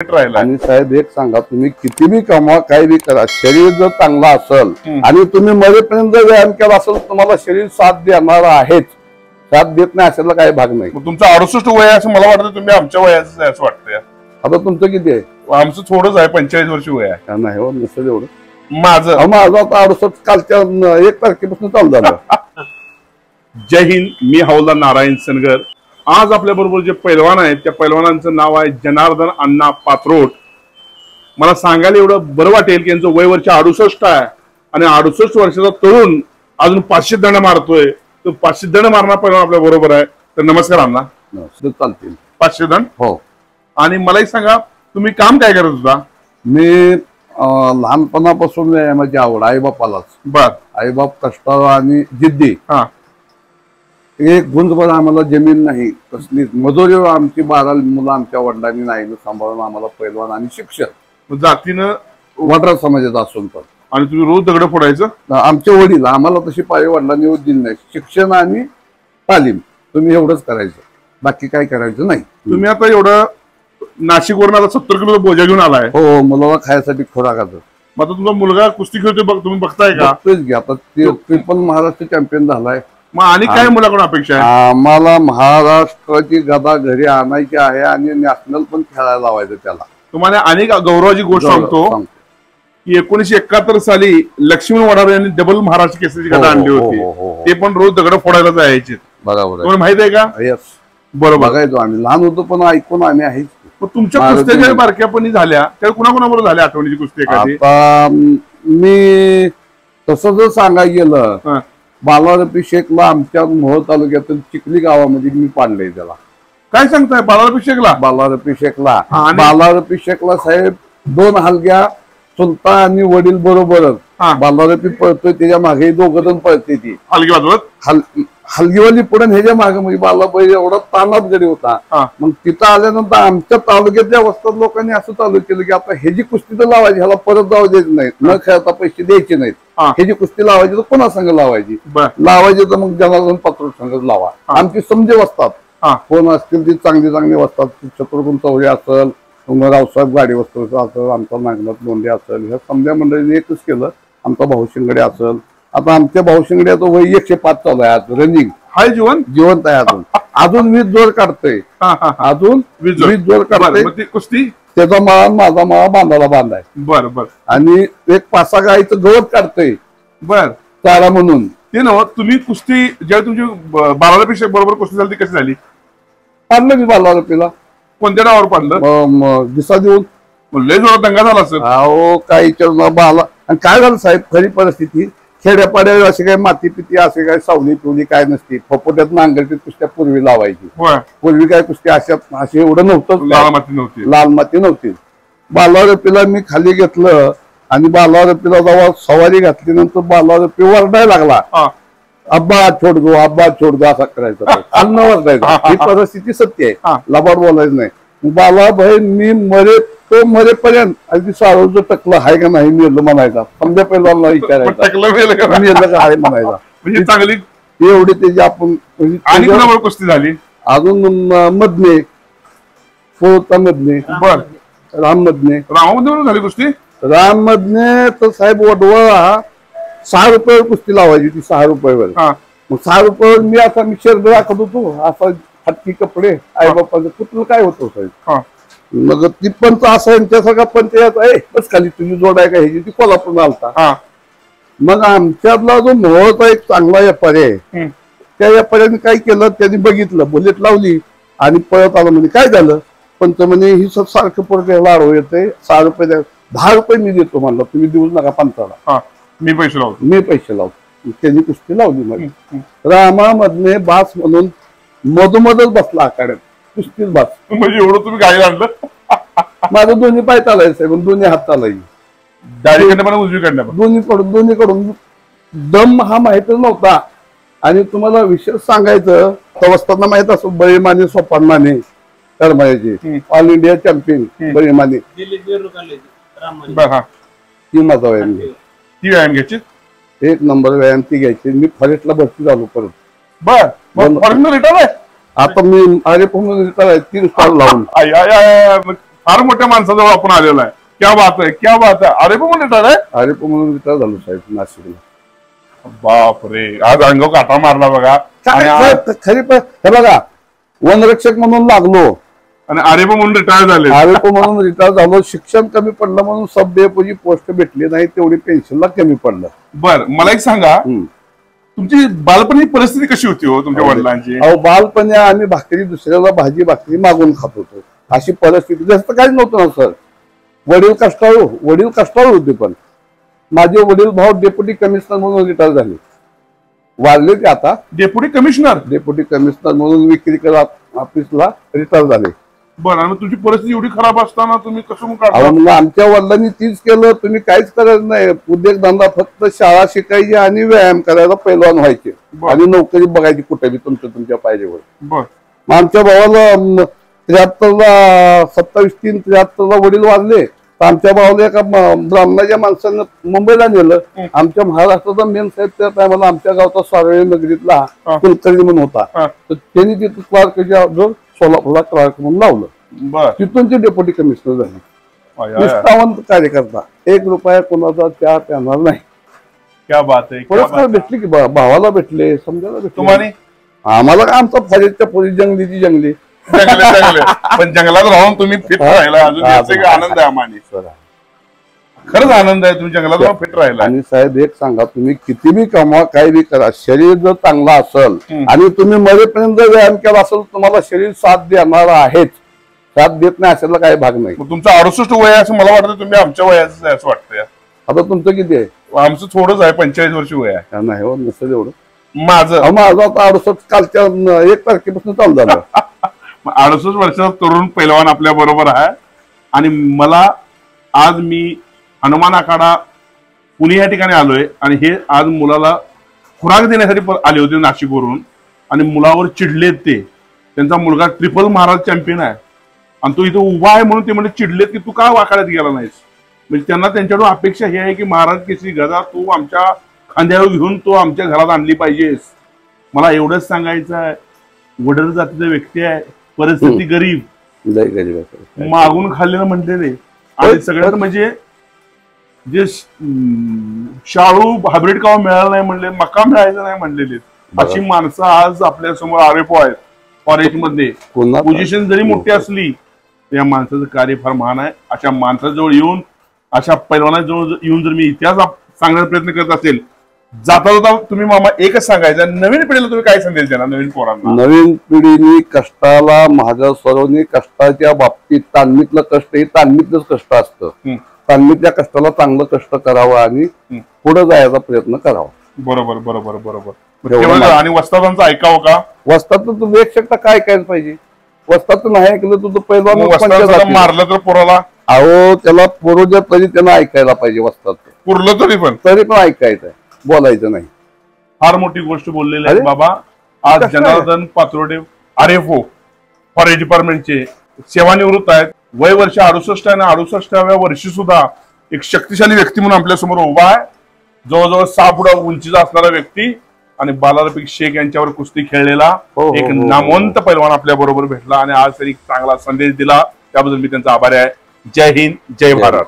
आणि साहेब एक सांगा तुम्ही किती बी कमवा काय बी करा शरीर जर चांगलं असेल. आणि तुम्ही मरेपर्यंत जर व्यायाम केला असेल तुम्हाला शरीर साथ देणार आहेच. साथ देत नाही अशाला काही भाग नाही. तुमचं अडुसष्ट वय असं मला वाटतं तुम्ही आमच्या वयाचं असं वाटतंय आता तुमचं किती आहे? आमचं थोडंच आहे पंचेचाळीस वर्ष वय आहे. नाही हो नसेल एवढं. माझं. माझं आता अडुसष्ट कालच्या एक तारखेपासून चालू झालं. जय हिंद मी हौला नारायण सनगर. आज आपल्या बरोबर जे पैलवान आहेत त्या पैलवानांचं नाव आहे जनार्दन अण्णा पात्रोट मला सांगायला एवढं बरं वाटेल की यांचं वय वर्ष अडुसष्ट आहे. आणि अडुसष्ट वर्षाचा तरुण अजून पाचशे दंड मारतोय. तो पाचशे दंड मारणार पैलवान आपल्या बरोबर आहे. तर नमस्कार अण्णा. चालतील पाचशे दंड? हो. आणि मला एक सांगा तुम्ही काम काय करत होता? मी लहानपणापासून व्यायामाची आवड आई बापालाच बर. आई बाप कष्टाळू आणि जिद्दी. हा. एक गुंजभर आम्हाला जमीन नाही कसलीच मजुरीवर आमची बारा मुलं आमच्या वडिलांनी नाहीनं सांभाळून आम्हाला पैलवान आणि शिक्षक. जातीनं वडरा समाजात असून पण. आणि तुम्ही रोज दगड फोडायचं? आमचे वडील आम्हाला तशी पाळी वडिलांनी दिली नाही. शिक्षण आणि तालीम तुम्ही एवढंच करायचं. बाकी काय करायचं नाही. तुम्ही आता एवढं नाशिकवरून आता सत्तर किलो बोजा घेऊन आलाय. हो मुलाला खायसाठी खोराकाचं मग आता तुमचा मुलगा कुस्ती खेळतोय बघ तुम्ही बघताय का? बघतोयच घ्या आता ते ट्रिपल महाराष्ट्र चॅम्पियन झालाय. मग आणि काय मुलाकडून अपेक्षा आहे? आम्हाला महाराष्ट्राची गदा घरी आणायची आहे आणि नॅशनल पण खेळायला लावायचं त्याला. तुम्हाला अनेक गौरवाची गोष्ट सांगतो. सांगतो. की एकोणीशे एकाहत्तर साली लक्ष्मण वडारे यांनी डबल महाराष्ट्र केसरीची हो, गदा आणली हो, होती. हो, हो, हो. ते पण रोज दगड फोडायला जायचे. बरोबर तुम्हाला माहीत आहे का? आहे येस बरोबर. बघायचो आम्ही. लहान होतो पण ऐकून आम्ही आहेच. मग तुमच्या मारुती कुस्त्या ज्या नगर. बारक्यापणी झाल्या त्या कुणाकुणाबरोबर झाल्या आठवणीची कुस्ती एखादी? आता म, मी तसं जर सांगायला गेलं हा. बालारपी शेखला आमच्या मोहोळ तालुक्यातील चिखली गावामध्ये मी पाडलंय त्याला. काय सांगताय बालारपी शेखला आणि- बालारपी शेखला साहेब दोन हलग्या चुलता आणि वडील बरोबरच. हा. बालारपी पळतोय त्याच्यामागे दोघ जण पळते ती. हलगी वाजवत हल हलगीवाली पुढे ह्याच्या मागे म्हणजे बालाबाई एवढा तानात गडी होता हा. मग तिथं आल्यानंतर आमच्या तालुक्यातल्या वस्तात लोकांनी असं चालू केलं की आता ह्याची कुस्ती तर लावायची ह्याला परत जाऊ द्यायची नाही न खेळता पैसे द्यायचे नाहीत. हा. ह्याची कुस्ती लावायची तर कोणा संघ लावायची? लावायची तर मग जनार्दन पात्र संघ लावा. आमची समजे वस्तात. कोण असतील ती चांगली चांगली वस्तात. शत्रुघ्न चौरे असेल रावसाहेब गाडी वस्त्र असेल आमचा नागनाथ लोंढे असेल ह्या समजा मंडळीने एकच केलं. आमचा भाऊ शिंगडे असेल आता आमच्या भाऊ शिंगड्याचं वय एकशे पाच चालू आहे आज रनिंग हाय जीवन? जिवंत आहे अजून. अजून वीज जोर काढतोय. हा हा हा. अजून वीज जोर. वीज जोर बर काढतोय. मग ती कुस्ती? त्याचा माळा आणि माझा माळा बांधाला बांधाय. बर बर. आणि एक पासा गाईचं गवत काढतोय. बर. चारा म्हणून. ते नव तुम्ही कुस्ती ज्यावेळी तुमची ब- बाराभिषेक बरोबर कुस्ती झाली ती कशी झाली? पाडलं मी बाला रुपयाला कोणत्या नावावर पाडलं? दिसा देऊन. मग लय जोरात दंगा झाला असेल. अहो काय विचारू बाला. आणि काय झालं साहेब? खरी परिस्थिती. खेड्यापाड्या असे काय माती पिती असे काय सावली पिवली काय नसती. फपोट्यात नांगरती कुस्त्या पूर्वी लावायची. होय. पूर्वी काय कुस्त्या अशा असे एवढं नव्हतं लाल माती नव्हती. लाल माती नव्हती. बालारपीला मी खाली घेतलं आणि बालारपीला जेव्हा सवारी घातली नंतर बालारपी वरडायला लागला. अब्बा छोड दो अब्बा छोड दो असा करायचा. अन्न वरडायचा. ही परिस्थिती सत्य. आहे. लबाड बोलायचं नाही. बाला भाई मी मरे तो मरेपर्यंत अगदी सारोचं टकलं हाय का नाही मेलं म्हणायचा. समजा पण विचारायचा. टकलं मेलं का? मेलं का हाय म्हणायचा. म्हणजे चांगली एवढी त्याची आपण म्हणजे आणि त्याच्या- कुणाबरोबर कुस्ती झाली? अजून म- मधने पोहता मधने बर. राम मधने रामामध्ये झाली कुस्ती? राम मधने तर साहेब वडवळा सहा रुपये कुस्ती लावायची ती सहा रुपयावर. हा. मग सहा रुपयावर मी असा मी शर्ट राखत होतो. असा हत्ती कपडे. आई बापाचं कुठलं काय होतं साहेब? हा. मग ती पंच असं यांच्यासारखा पंच याचा ए बस खाली तुझी जोड आहे का ह्याची ती कोल्हापूर आलता. हा. मग आमच्यातला जो मोहचा एक चांगला व्यापारी आहे. त्या व्यापाऱ्याने काय केलं त्यांनी बघितलं बुलेट लावली आणि पळत आलं म्हणजे काय झालं? तो म्हणे ही सब सारखं परत लाडू येते सहा रुपये द्या दहा रुपये मी देतो म्हणलं. तुम्ही देऊच नका पंचाला. हा. मी पैसे लावतो. मी पैसे लावतो. त्यांनी कुस्ती लावली मला रामामधने बास म्हणून मधोमधच बसला आखाड्यात. कुस्तीच बास. म्हणजे एवढं तुम्ही गाडी आणलं? माझं दोन्ही पाय चालायचं साहेब दोन्ही हात चालायचे. डायरेक्ट पण उजवी कडनं पण. दोन्ही कडून दोन्ही कडून दम हा माहितच नव्हता. आणि तुम्हाला विशेष सांगायचं तवस्तांना माहीत असो बळीमाने करमायाचे हम्म. All India champion. बळीमाने. हा. ती माझा व्यायाम ती व्यायाम घ्यायची? एक नंबर व्यायाम ती घ्यायची. मी फॉरेस्टला भरती झालो परत. बर. फॉरेन रिटर्न आहे? आता मी अरे पण तीन स्टार लावून. फार मोठ्या माणसाजवळ आपण आलेलो आहे. क्या बात आहे क्या बात आहे. अरे पण रिटायर आहे अरे पण म्हणून रिटायर झालो साहेब नाशिकला. बाप रे आज अंगाव काटा मारला बघा. खरी पण हे बघा वनरक्षक म्हणून लागलो. आणि अरे पण म्हणून रिटायर झाले. आरोप म्हणून रिटायर झालो. शिक्षण कमी पडलं म्हणून सब पोस्ट भेटली नाही तेवढी पेन्शनला कमी पडलं. बर मला एक सांगा. तुमची बालपणी परिस्थिती कशी होती हो तुमच्या वडिलांची? अहो बालपणी आम्ही भाकरी दुसऱ्याला भाजी भाकरी मागून खात होतो. अशी परिस्थिती जास्त काही नव्हतं ना सर. वडील कष्टाळू वडील कष्टाळू होते पण. माझे वडील भाऊ डेप्युटी कमिशनर म्हणून रिटायर झाले. वाढले ते आता. Deputy commissioner? डेप्युटी कमिशनर म्हणून विक्री करा ऑफिसला रिटायर झाले. बरं आणि तुमची परिस्थिती एवढी खराब असताना तुम्ही कसं काढता? मग आमच्या वडिलांनी तीच केलं तुम्ही काहीच करायचं नाही. उद्योगधंदा फक्त शाळा शिकायची आणि व्यायाम करायला पैलवान व्हायचे. आणि नोकरी बघायची कुठे बी तुमच्या तुमच्या बर. मग आमच्या भावाला त्र्याहत्तरला सत्तावीस तीन त्र्याहत्तरला वडील वारले तर आमच्या भावाला एका ब्राह्मणाच्या माणसानं मुंबईला नेलं. आमच्या महाराष्ट्राचा मेन साहेब त्या टायमाला आमच्या गावचा सारळी नगरीतला. कुलकर्णी म्हणून होता. तर त्यांनी तिथं क्लार्कच्या सोलापूरला क्लार्क म्हणून लावलं. बर. तिथून ते डेप्युटी कमिशनर झाले. निष्ठावंत कार्यकर्ता. एक रुपया कोणाचा चहा प्याणार नाही. क्या बात आहे पुरस्कार भेटले की भावाला भेटले समजायला भेटले. आम्हाला आमचा फॉरेस्टच्या पोलीस जंगलीची जंगली? पण जंगलात राहून तुम्ही फिट. राहिला अजून. आनंद आहे आम्हाला खरंच आनंद आहे तुम्ही जंगलात राहून फिट राहिला आणि साहेब एक सांगा तुम्ही किती बी कमवा काही बी करा शरीर जर चांगला असेल. आणि तुम्ही मरेपर्यंत जर व्यायाम केला असेल तुम्हाला शरीर साथ देणार आहेच. साथ देत नाही अशाला काही भाग नाही. तुमचं अडुसष्ट वय असं मला वाटतं तुम्ही आमच्या वयाचं आहे असं वाटतंय आता तुमचं किती आहे? आमचं थोडंच आहे पंचेचाळीस वर्ष वय आहे. नाही हो नसेल एवढं. माझं. माझं आता अडुसष्ट कालच्या एक तारखेपासून चालू झालं. अडुसष्ट वर्षाचा तरुण पैलवान आपल्या बरोबर आहे. आणि मला आज मी हनुमान आखाडा पुणे या ठिकाणी आलोय. आणि हे आज मुलाला खुराक देण्यासाठी आले होते नाशिकवरून. आणि मुलावर चिडलेत ते. त्यांचा मुलगा ट्रिपल महाराज चॅम्पियन आहे. आणि तो इथं उभा आहे म्हणून ते म्हणजे चिडलेत की तू का वाखाड्यात गेला नाहीस? म्हणजे त्यांना त्यांच्याकडून अपेक्षा ही आहे की महाराज केसरी गदा तू आमच्या खांद्यावर घेऊन तो आमच्या घरात आणली पाहिजेस. मला एवढंच सांगायचं आहे. वडील जातीचा व्यक्ती आहे. परिस्थिती गरीब. मागून खाल्लेलं म्हणलेले आणि सगळ्यात म्हणजे जे शाळू हायब्रिड कावा मिळाला नाही म्हणले मका मिळायचा नाही म्हणलेले. अशी माणसं आज आपल्यासमोर आरेपो आहेत. फॉरेस्टमध्ये. पुन्हा पोझिशन जरी मोठी असली या माणसाचं कार्य फार महान आहे. अशा माणसाजवळ येऊन अशा पैलवानाजवळ येऊन जर मी इतिहास सांगण्याचा प्रयत्न करत असेल जाता जाता तुम्ही मामा एकच सांगायचं नवीन पिढीला तुम्ही काय संदेश देणार नवीन पोरांना? नवीन पिढीने कष्टाला माझ्या सर्वांनी कष्टाच्या बाबतीत तालमीतलं कष्ट हे तालमीतलंच कष्ट असतं. हम्म. तालमीतल्या कष्टाला चांगलं कष्ट करावं आणि. पुढे जायचा प्रयत्न करावा. बरोबर बरोबर बरोबर. आणि वस्तादांचं ऐकावं का? वस्तात तर तू एक शकता काय ऐकायला पाहिजे वस्तात नाही ऐकलं तर तू पहिला मारलं तर पोराला? अहो त्याला पूर्वजा तरी त्यांना ऐकायला पाहिजे वस्तात पुरलं तरी पण? तरी पण ऐकायचं बोलायचं नाही. फार मोठी गोष्ट बोललेली आहे? बाबा. आज Janardan Patrode R F O forest डिपार्टमेंटचे सेवानिवृत्त आहेत. वय वर्ष अडुसष्ट आणि अडुसष्टाव्या वर्षी सुद्धा एक शक्तिशाली व्यक्ती म्हणून आपल्यासमोर उभा आहे. जवळजवळ सहा फुटा उंचीचा असणारा व्यक्ती आणि बालारपिक शेख यांच्यावर कुस्ती खेळलेला हो, हो, एक हो. नामवंत पैलवान आपल्या बरोबर भेटला आणि आज त्यांनी चांगला संदेश दिला. त्याबद्दल मी त्यांचा आभारी आहे. जय हिंद जय भारत.